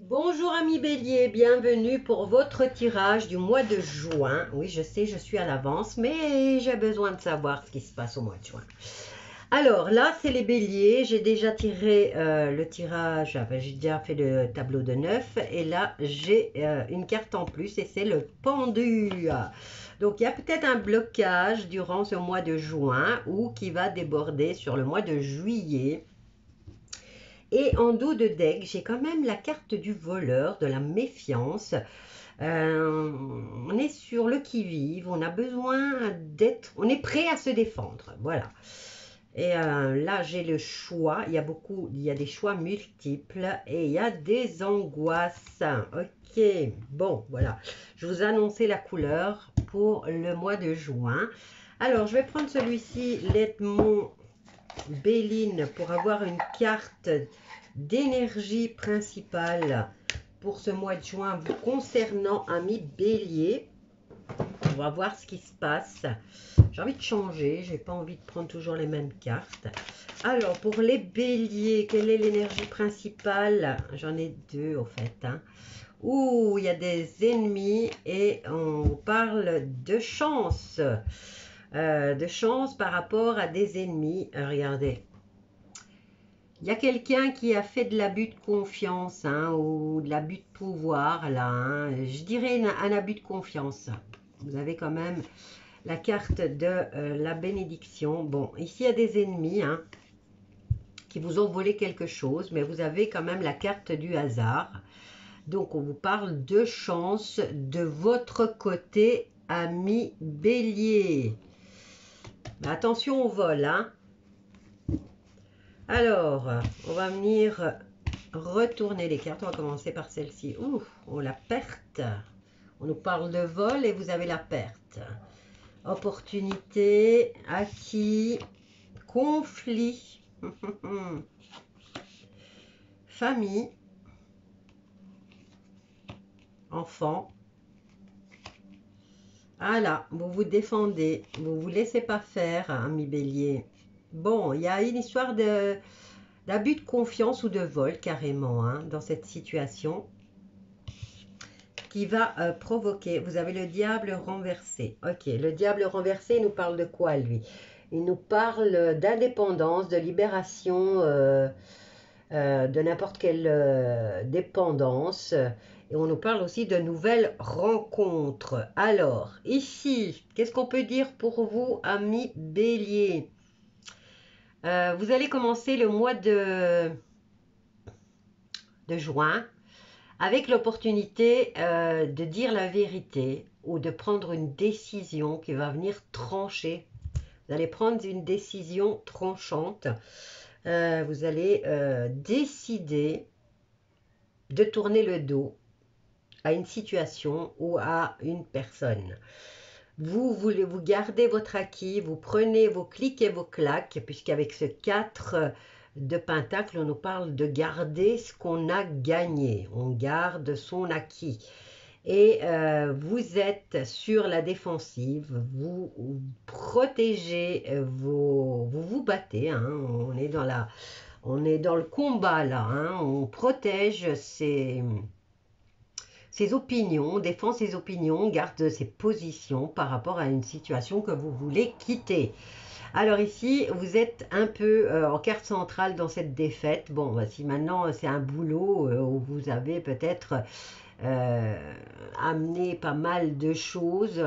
Bonjour amis bélier, bienvenue pour votre tirage du mois de juin. Oui, je sais, je suis à l'avance, mais j'ai besoin de savoir ce qui se passe au mois de juin. Alors là, c'est les béliers. J'ai déjà tiré euh, le tirage, j'ai déjà fait le tableau de neuf. Et là, j'ai euh, une carte en plus et c'est le pendu. Donc, il y a peut-être un blocage durant ce mois de juin ou qui va déborder sur le mois de juillet. Et en dos de deck, j'ai quand même la carte du voleur, de la méfiance. Euh, on est sur le qui-vive, on a besoin d'être, on est prêt à se défendre, voilà. Et euh, là, j'ai le choix, il y a beaucoup, il y a des choix multiples et il y a des angoisses. Ok, bon, voilà. Je vous annonçais la couleur pour le mois de juin. Alors, je vais prendre celui-ci, l'Edmond Béline pour avoir une carte d'énergie principale pour ce mois de juin concernant, ami bélier. On va voir ce qui se passe. J'ai envie de changer, j'ai pas envie de prendre toujours les mêmes cartes. Alors, pour les béliers, quelle est l'énergie principale? J'en ai deux, au fait. Hein. Ouh, il y a des ennemis et on parle de chance. Euh, de chance par rapport à des ennemis. Euh, regardez. Il y a quelqu'un qui a fait de l'abus de confiance hein, ou de l'abus de pouvoir, là. Hein. Je dirais un, abus de confiance. Vous avez quand même la carte de euh, la bénédiction. Bon, ici, il y a des ennemis hein, qui vous ont volé quelque chose, mais vous avez quand même la carte du hasard. Donc, on vous parle de chance de votre côté, ami bélier attention au vol, hein. Alors, on va venir retourner les cartes. On va commencer par celle-ci. Ouh, on la perte. On nous parle de vol et vous avez la perte. Opportunité, acquis, conflit, famille, enfant, ah là, vous vous défendez, vous vous laissez pas faire, ami bélier. Bon, il y a une histoire d'abus de confiance ou de vol carrément hein, dans cette situation qui va euh, provoquer. Vous avez le diable renversé. Ok, le diable renversé il nous parle de quoi lui? Il nous parle d'indépendance, de libération euh, euh, de n'importe quelle dépendance et on nous parle aussi de nouvelles rencontres. Alors, ici, qu'est-ce qu'on peut dire pour vous, amis bélier euh, Vous allez commencer le mois de, juin avec l'opportunité euh, de dire la vérité ou de prendre une décision qui va venir trancher. Vous allez prendre une décision tranchante. Euh, vous allez décider de tourner le dos à une situation ou à une personne. Vous voulez vous garder votre acquis, vous prenez vos clics et vos claques, puisqu'avec ce 4 de Pentacle, on nous parle de garder ce qu'on a gagné. On garde son acquis. Et euh, vous êtes sur la défensive, vous protégez vos... Vous vous battez, hein. on, est dans la, on est dans le combat là, hein. on protège ses ses opinions, défend ses opinions, garde ses positions par rapport à une situation que vous voulez quitter. Alors ici, vous êtes un peu euh, en carte centrale dans cette défaite. Bon, bah, si maintenant c'est un boulot euh, où vous avez peut-être euh, amené pas mal de choses,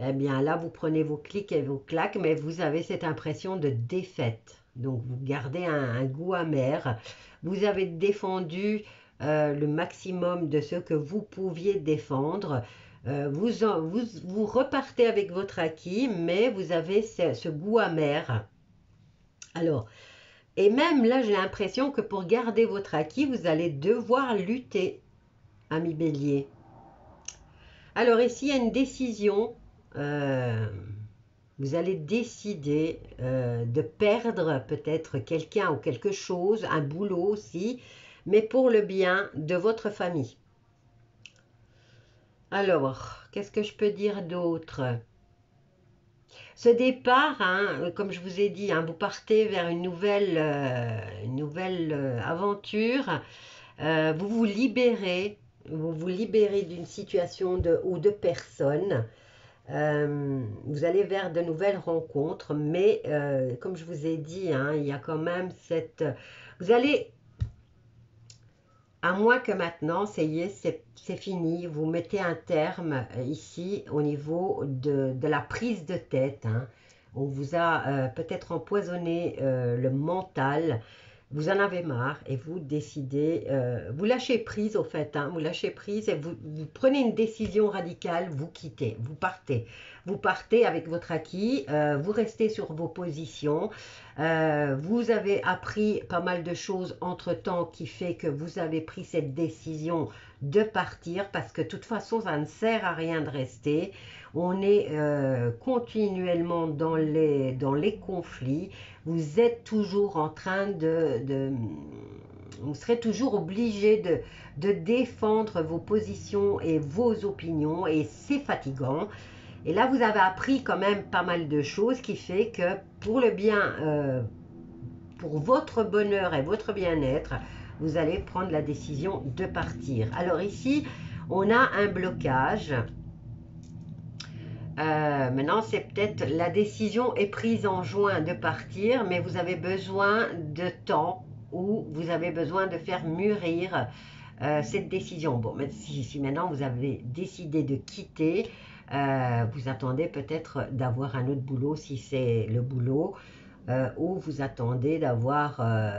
eh bien là, vous prenez vos clics et vos claques, mais vous avez cette impression de défaite. Donc, vous gardez un goût amer. Vous avez défendu euh, le maximum de ce que vous pouviez défendre. Euh, vous, repartez avec votre acquis, mais vous avez ce, goût amer. Alors, et même là, j'ai l'impression que pour garder votre acquis, vous allez devoir lutter, ami bélier. Alors ici, il y a une décision. Euh, vous allez décider de perdre peut-être quelqu'un ou quelque chose, un boulot aussi, mais pour le bien de votre famille. Alors, qu'est-ce que je peux dire d'autre? Ce départ, hein, comme je vous ai dit, hein, vous partez vers une nouvelle, euh, nouvelle euh, aventure. Euh, vous vous libérez, vous vous libérez d'une situation de, ou de personnes. Vous allez vers de nouvelles rencontres, mais comme je vous ai dit, hein, il y a quand même cette... Vous allez, à moins que maintenant, ça y est, c'est fini, vous mettez un terme ici au niveau de, la prise de tête. Hein. On vous a peut-être empoisonné le mental, vous en avez marre et vous décidez, euh, vous lâchez prise au fait, hein, vous lâchez prise et vous, prenez une décision radicale, vous quittez, vous partez. Vous partez avec votre acquis, euh, vous restez sur vos positions, euh, vous avez appris pas mal de choses entre-temps qui fait que vous avez pris cette décision de partir parce que de toute façon, ça ne sert à rien de rester. On est continuellement dans les, dans les conflits vous êtes toujours en train de, vous serez toujours obligé de, défendre vos positions et vos opinions et c'est fatigant. Et là, vous avez appris quand même pas mal de choses qui fait que pour le bien, euh, pour votre bonheur et votre bien-être, vous allez prendre la décision de partir. Alors ici, on a un blocage euh, maintenant, c'est peut-être la décision est prise en juin de partir, mais vous avez besoin de temps ou vous avez besoin de faire mûrir euh, cette décision. Bon, mais si, maintenant vous avez décidé de quitter, euh, vous attendez peut-être d'avoir un autre boulot si c'est le boulot. Euh, ou vous attendez d'avoir euh,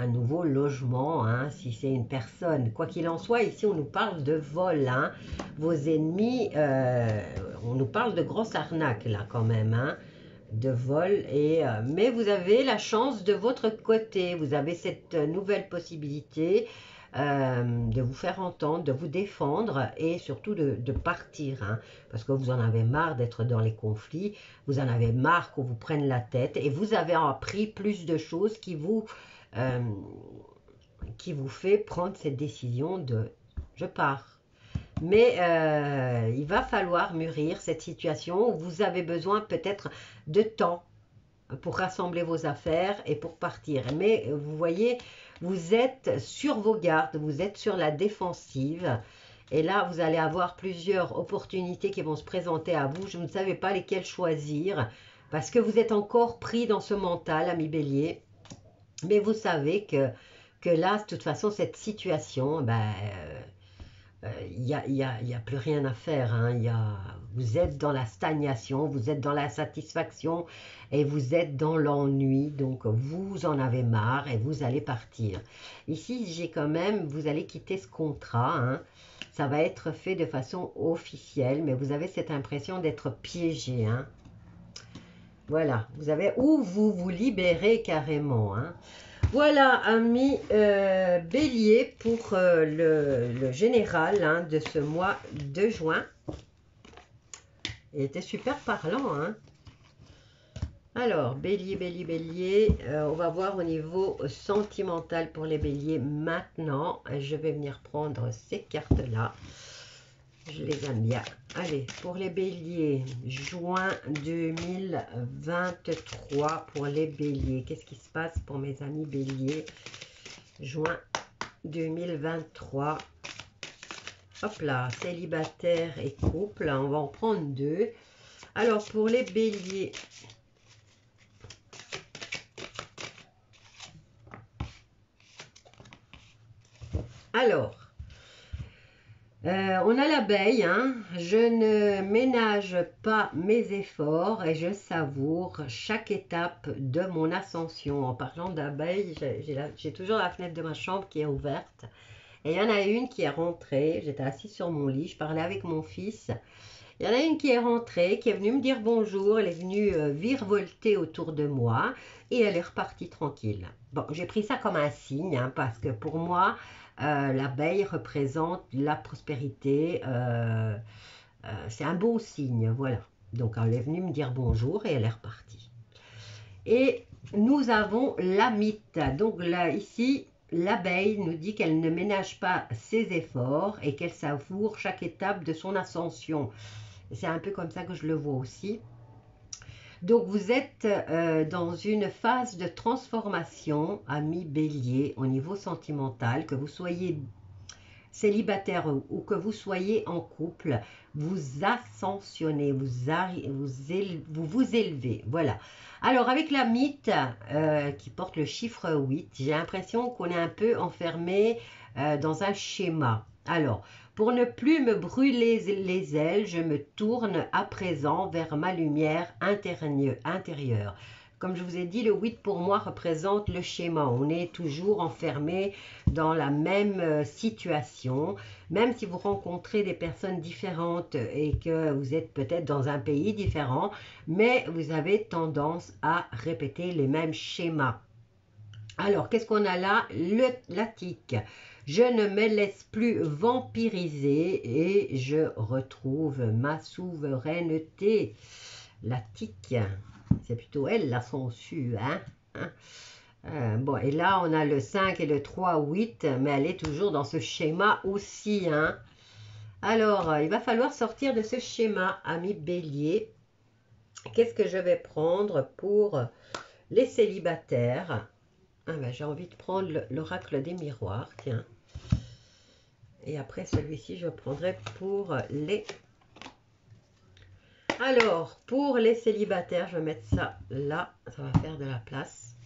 un nouveau logement, hein, si c'est une personne. Quoi qu'il en soit, ici on nous parle de vol. Hein. Vos ennemis, euh, on nous parle de grosse arnaque là quand même, hein, de vol. Et, mais vous avez la chance de votre côté, vous avez cette nouvelle possibilité euh, de vous faire entendre, de vous défendre et surtout de, partir. Hein, parce que vous en avez marre d'être dans les conflits, vous en avez marre qu'on vous prenne la tête et vous avez appris plus de choses qui vous, euh, qui vous fait prendre cette décision de je pars. Mais euh, il va falloir mûrir cette situation où vous avez besoin peut-être de temps pour rassembler vos affaires et pour partir. Mais vous voyez, vous êtes sur vos gardes, vous êtes sur la défensive. Et là, vous allez avoir plusieurs opportunités qui vont se présenter à vous. Je ne savais pas lesquelles choisir parce que vous êtes encore pris dans ce mental, ami bélier. Mais vous savez que, que là, de toute façon, cette situation, ben, il euh, n'y a, y a, plus rien à faire. Hein. Y a, vous êtes dans la stagnation, vous êtes dans la satisfaction et vous êtes dans l'ennui. Donc, vous en avez marre et vous allez partir. Ici, j'ai quand même, vous allez quitter ce contrat. Hein. Ça va être fait de façon officielle, mais vous avez cette impression d'être piégé. Hein. Voilà, vous avez, ou vous vous libérez carrément. Voilà, amis euh, bélier, pour euh, le, général hein, de ce mois de juin. Il était super parlant. Hein. Alors, bélier, bélier, bélier. Euh, on va voir au niveau sentimental pour les béliers maintenant. Je vais venir prendre ces cartes-là. Je les aime bien. Allez, pour les béliers, juin 2023 pour les béliers. Qu'est-ce qui se passe pour mes amis béliers? Juin 2023. Hop là, célibataire et couple. On va en prendre deux. Alors, pour les béliers, Alors, euh, on a l'abeille, hein. je ne ménage pas mes efforts et je savoure chaque étape de mon ascension. En parlant d'abeille, j'ai toujours la fenêtre de ma chambre qui est ouverte. Et il y en a une qui est rentrée, j'étais assise sur mon lit, je parlais avec mon fils. Il y en a une qui est rentrée, qui est venue me dire bonjour, elle est venue euh, virevolter autour de moi et elle est repartie tranquille. Bon, j'ai pris ça comme un signe, hein, parce que pour moi, l'abeille représente la prospérité. Euh, euh, c'est un beau signe, voilà. Donc elle est venue me dire bonjour et elle est repartie. Et nous avons la mythe. Donc là, ici, l'abeille nous dit qu'elle ne ménage pas ses efforts et qu'elle savoure chaque étape de son ascension. C'est un peu comme ça que je le vois aussi. Donc vous êtes euh, dans une phase de transformation, ami bélier, au niveau sentimental, que vous soyez célibataire ou que vous soyez en couple, vous ascensionnez, vous, vous, vous, vous élevez. Voilà. Alors, avec la mythe euh, qui porte le chiffre 8, j'ai l'impression qu'on est un peu enfermé euh, dans un schéma. Alors, pour ne plus me brûler les ailes, je me tourne à présent vers ma lumière intérieure. Comme je vous ai dit, le 8 pour moi représente le schéma. On est toujours enfermé dans la même euh, situation. Même si vous rencontrez des personnes différentes et que vous êtes peut-être dans un pays différent, mais vous avez tendance à répéter les mêmes schémas. Alors, qu'est-ce qu'on a là? Le, La tique. Je ne me laisse plus vampiriser et je retrouve ma souveraineté. La tique. C'est plutôt elle la sangsue, hein, hein? Euh, bon, et là, on a le 5 et le 3, 8, mais elle est toujours dans ce schéma aussi. Hein. Alors, euh, il va falloir sortir de ce schéma, ami bélier. Qu'est-ce que je vais prendre pour les célibataires? Ah ben, J'ai envie de prendre l'oracle des miroirs, tiens. Et après celui-ci, je prendrai pour les alors, pour les célibataires, je vais mettre ça là. Ça va faire de la place.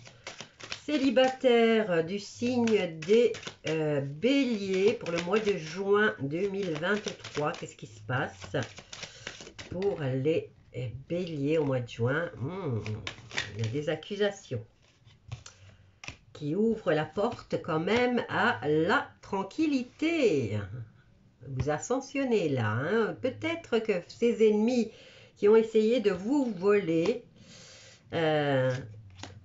Célibataire du signe des euh, béliers pour le mois de juin 2023. Qu'est-ce qui se passe pour les euh, béliers au mois de juin? Hmm, Il y a des accusations qui ouvrent la porte quand même à la tranquillité. Vous ascensionnez là. Hein. Peut-être que ces ennemis qui ont essayé de vous voler. Euh,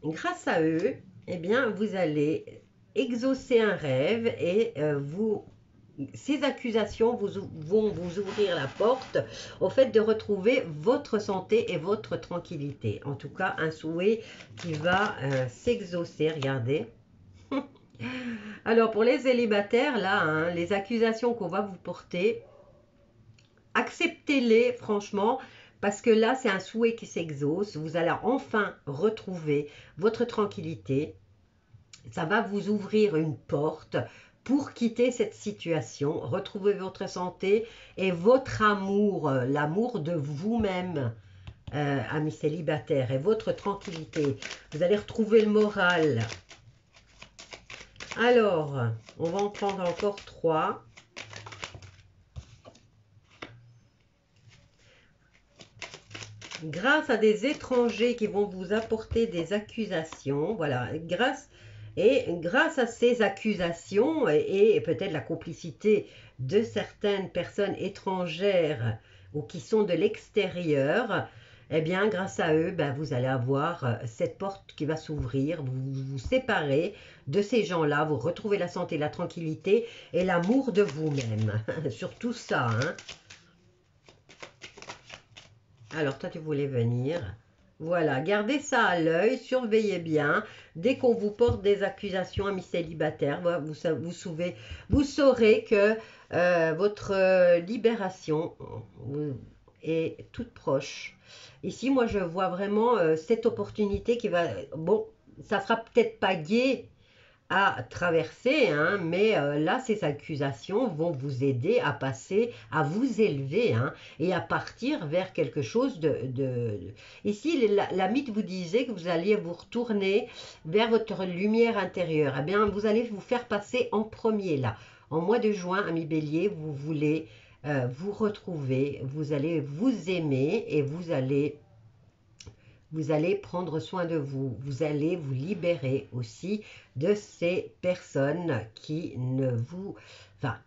grâce à eux, eh bien, vous allez exaucer un rêve et euh, vous ces accusations vont vous ouvrir la porte au fait de retrouver votre santé et votre tranquillité. En tout cas, un souhait qui va euh, s'exaucer. Regardez. Alors, pour les célibataires, là, hein, les accusations qu'on va vous porter, acceptez-les, franchement. Parce que là, c'est un souhait qui s'exauce. Vous allez enfin retrouver votre tranquillité. Ça va vous ouvrir une porte pour quitter cette situation, retrouver votre santé et votre amour, l'amour de vous-même, euh, amis célibataires, et votre tranquillité. Vous allez retrouver le moral. Alors, on va en prendre encore trois. grâce à des étrangers qui vont vous apporter des accusations, voilà, grâce et grâce à ces accusations et, peut-être la complicité de certaines personnes étrangères ou qui sont de l'extérieur, eh bien, grâce à eux, ben, vous allez avoir euh, cette porte qui va s'ouvrir, vous vous séparez de ces gens-là, vous retrouvez la santé, la tranquillité et l'amour de vous-même. Surtout ça, hein. Alors, toi, tu voulais venir. Voilà, gardez ça à l'œil, surveillez bien. Dès qu'on vous porte des accusations, amis célibataires, vous, saurez, que euh, votre euh, libération euh, est toute proche. Ici, moi, je vois vraiment cette opportunité qui va... Bon, ça sera peut-être pas gai à traverser, hein, mais euh, là, ces accusations vont vous aider à passer, à vous élever hein, et à partir vers quelque chose de... Ici, la, mythe vous disait que vous alliez vous retourner vers votre lumière intérieure. Eh bien, vous allez vous faire passer en premier là. En mois de juin, ami bélier, vous voulez euh, vous retrouver, vous allez vous aimer et vous allez vous allez prendre soin de vous, vous allez vous libérer aussi de ces personnes qui ne vous... Enfin,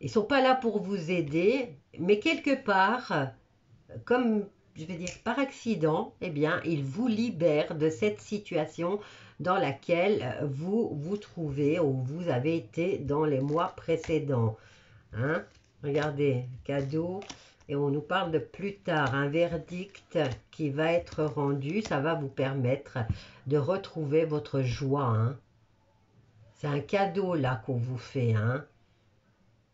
ils sont pas là pour vous aider, mais quelque part, comme je vais dire par accident, eh bien, ils vous libèrent de cette situation dans laquelle vous vous trouvez ou vous avez été dans les mois précédents. Hein? Regardez, cadeau, et on nous parle de plus tard, un verdict qui va être rendu, ça va vous permettre de retrouver votre joie. Hein. C'est un cadeau là qu'on vous fait. Hein.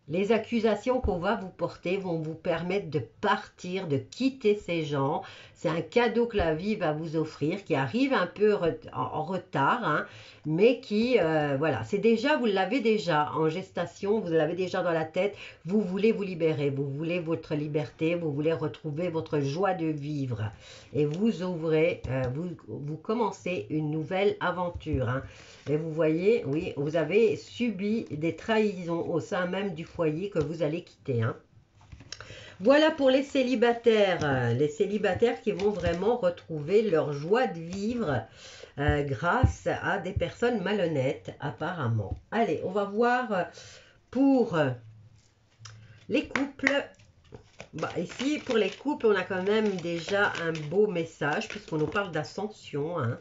Les accusations qu'on va vous porter vont vous permettre de partir, de quitter ces gens. C'est un cadeau que la vie va vous offrir, qui arrive un peu en retard, hein, mais qui, euh, voilà, c'est déjà, vous l'avez déjà en gestation, vous l'avez déjà dans la tête, vous voulez vous libérer, vous voulez votre liberté, vous voulez retrouver votre joie de vivre. Et vous ouvrez, euh, vous, commencez une nouvelle aventure. Hein. Et vous voyez, oui, vous avez subi des trahisons au sein même du que vous allez quitter. Hein. Voilà pour les célibataires, euh, les célibataires qui vont vraiment retrouver leur joie de vivre euh, grâce à des personnes malhonnêtes apparemment. Allez, on va voir euh, pour les couples. Bah, ici, pour les couples, on a quand même déjà un beau message puisqu'on nous parle d'ascension. Hein.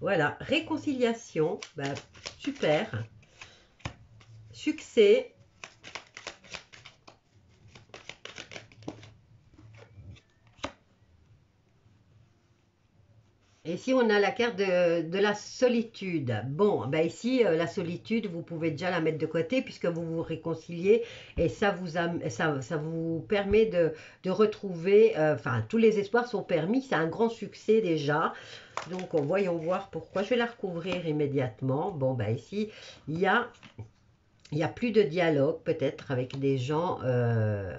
Voilà, réconciliation, bah, super. Succès, Ici, on a la carte de, la solitude? Bon, ben ici, euh, la solitude, vous pouvez déjà la mettre de côté puisque vous vous réconciliez et ça vous, ça, vous permet de, retrouver, euh, enfin, tous les espoirs sont permis. C'est un grand succès déjà. Donc, voyons voir pourquoi. Je vais la recouvrir immédiatement. Bon, ben ici, il y a, y a plus de dialogue peut-être avec des gens... Euh,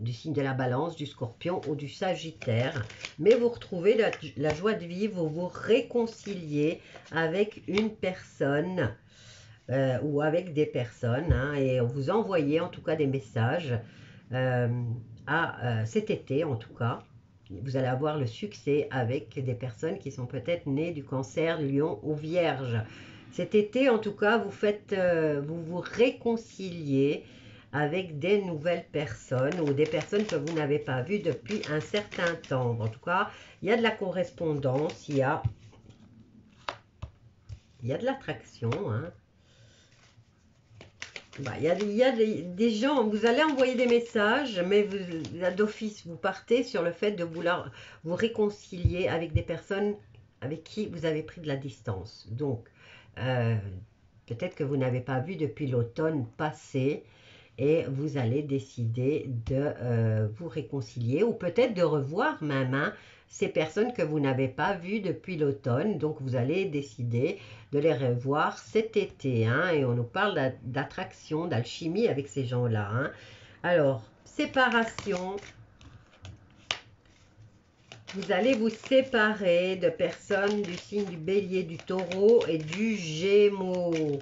du signe de la balance, du scorpion ou du sagittaire. Mais vous retrouvez la, joie de vivre, vous vous réconciliez avec une personne euh, ou avec des personnes hein, et vous envoyez en tout cas des messages euh, à euh, cet été en tout cas. Vous allez avoir le succès avec des personnes qui sont peut-être nées du cancer, lion ou vierge. Cet été, en tout cas, vous faites, vous vous réconciliez avec des nouvelles personnes ou des personnes que vous n'avez pas vues depuis un certain temps. En tout cas, il y a de la correspondance, il y a, y a de l'attraction. Hein. Bah, il y a, y a des, gens, vous allez envoyer des messages, mais d'office, vous partez sur le fait de vouloir vous réconcilier avec des personnes avec qui vous avez pris de la distance. Donc, euh, peut-être que vous n'avez pas vu depuis l'automne passé et vous allez décider de euh, vous réconcilier ou peut-être de revoir même ces personnes que vous n'avez pas vues depuis l'automne. Donc vous allez décider de les revoir cet été. Hein, et on nous parle d'attraction, d'alchimie avec ces gens-là. Hein. Alors, séparation. Vous allez vous séparer de personnes du signe du bélier, du taureau et du gémeaux.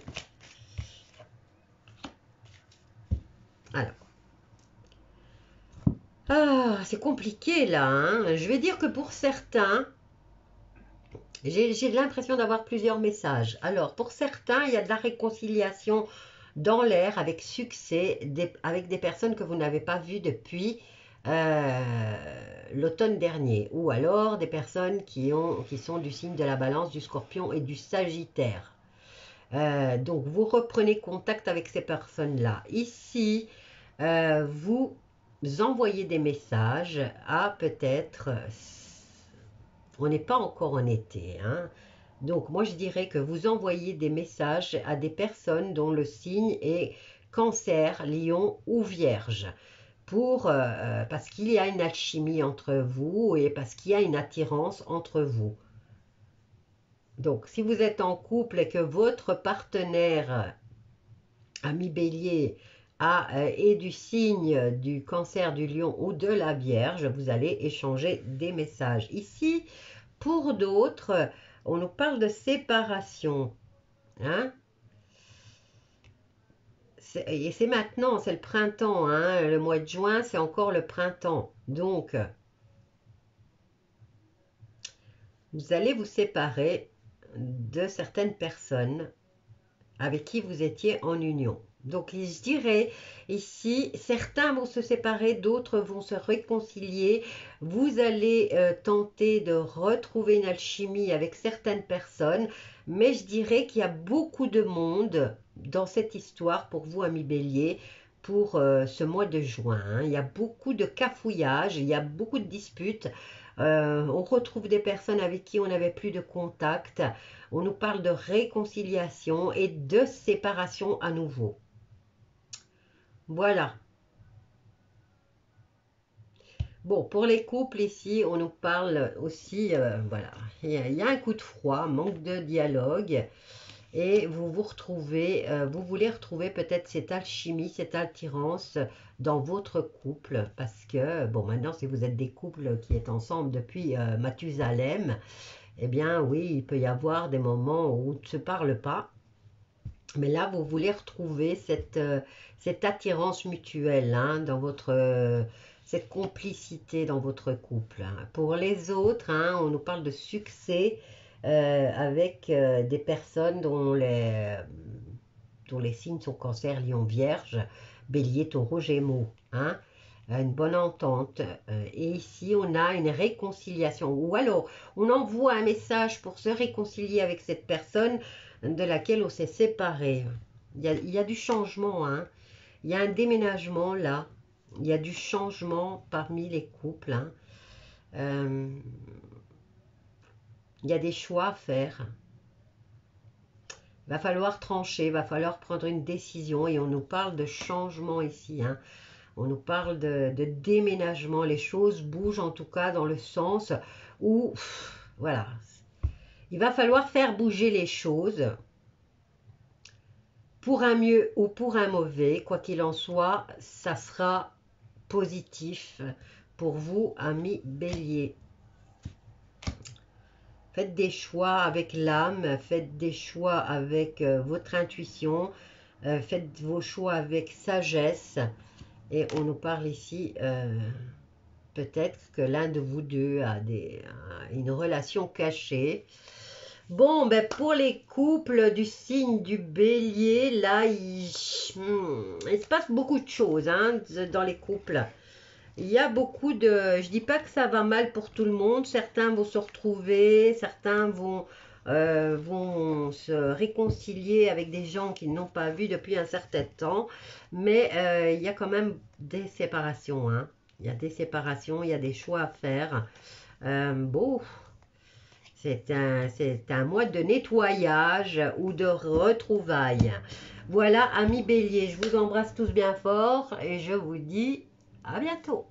Ah, c'est compliqué là. Hein. Je vais dire que pour certains, j'ai l'impression d'avoir plusieurs messages. Alors, pour certains, il y a de la réconciliation dans l'air avec succès avec des personnes que vous n'avez pas vues depuis euh, l'automne dernier. Ou alors des personnes qui, ont, qui sont du signe de la balance, du scorpion et du sagittaire. Euh, donc, vous reprenez contact avec ces personnes-là. Ici, euh, vous envoyez des messages à peut-être, on n'est pas encore en été, hein. donc moi je dirais que vous envoyez des messages à des personnes dont le signe est cancer, lion ou vierge. Pour, euh, euh, parce qu'il y a une alchimie entre vous et parce qu'il y a une attirance entre vous. Donc, si vous êtes en couple et que votre partenaire, ami bélier, euh, et du signe du cancer du lion ou de la vierge, vous allez échanger des messages. Ici, pour d'autres, on nous parle de séparation. Hein et c'est maintenant, c'est le printemps, hein. le mois de juin, c'est encore le printemps. Donc, vous allez vous séparer de certaines personnes avec qui vous étiez en union. Donc, je dirais ici, certains vont se séparer, d'autres vont se réconcilier. Vous allez euh, tenter de retrouver une alchimie avec certaines personnes, mais je dirais qu'il y a beaucoup de monde dans cette histoire pour vous, amis bélier, pour euh, ce mois de juin. Il y a beaucoup de cafouillages, il y a beaucoup de disputes. Euh, on retrouve des personnes avec qui on n'avait plus de contact. On nous parle de réconciliation et de séparation à nouveau. Voilà. Bon, pour les couples ici, on nous parle aussi, euh, voilà, il y, a, un coup de froid, manque de dialogue, et vous vous retrouvez, euh, vous voulez retrouver peut-être cette alchimie, cette attirance dans votre couple, parce que, bon, maintenant, si vous êtes des couples qui est ensemble depuis euh, Mathusalem, eh bien, oui, il peut y avoir des moments où on ne se parle pas, mais là, vous voulez retrouver cette, cette attirance mutuelle hein, dans votre cette complicité dans votre couple. Hein. Pour les autres, hein, on nous parle de succès euh, avec euh, des personnes dont les, signes sont cancer, lion, vierge, bélier, taureau, gémeaux. Une bonne entente. Euh, et ici, on a une réconciliation. Ou alors, on envoie un message pour se réconcilier avec cette personne de laquelle on s'est séparé. Il y, a, du changement. Hein. Il y a un déménagement là. Il y a du changement parmi les couples. Hein. Euh, il y a des choix à faire. Il va falloir trancher, il va falloir prendre une décision et on nous parle de changement ici. Hein. On nous parle de, déménagement. Les choses bougent en tout cas dans le sens où, voilà, il va falloir faire bouger les choses pour un mieux ou pour un mauvais. Quoi qu'il en soit, ça sera positif pour vous, amis bélier. Faites des choix avec l'âme, faites des choix avec euh, votre intuition, euh, faites vos choix avec sagesse. Et on nous parle ici, euh, peut-être que l'un de vous deux a, une relation cachée. Bon, ben pour les couples du signe du bélier, là, il, hmm, se passe beaucoup de choses hein, dans les couples. Il y a beaucoup de... Je dis pas que ça va mal pour tout le monde. Certains vont se retrouver, certains vont, euh, vont se réconcilier avec des gens qu'ils n'ont pas vus depuis un certain temps. Mais euh, il y a quand même des séparations. Hein. Il y a des séparations, il y a des choix à faire. Euh, bon, c'est un, un mois de nettoyage ou de retrouvailles. Voilà, amis bélier, je vous embrasse tous bien fort et je vous dis à bientôt.